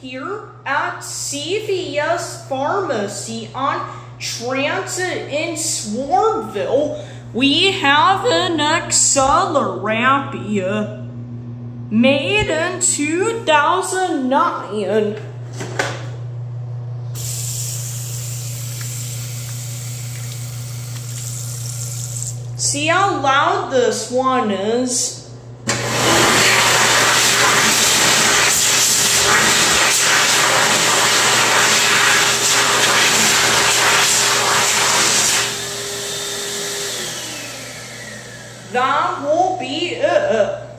here at CVS Pharmacy on Transit in Swormville. We have an XLERATOR made in 2009. See how loud this one is. 然无彼呃。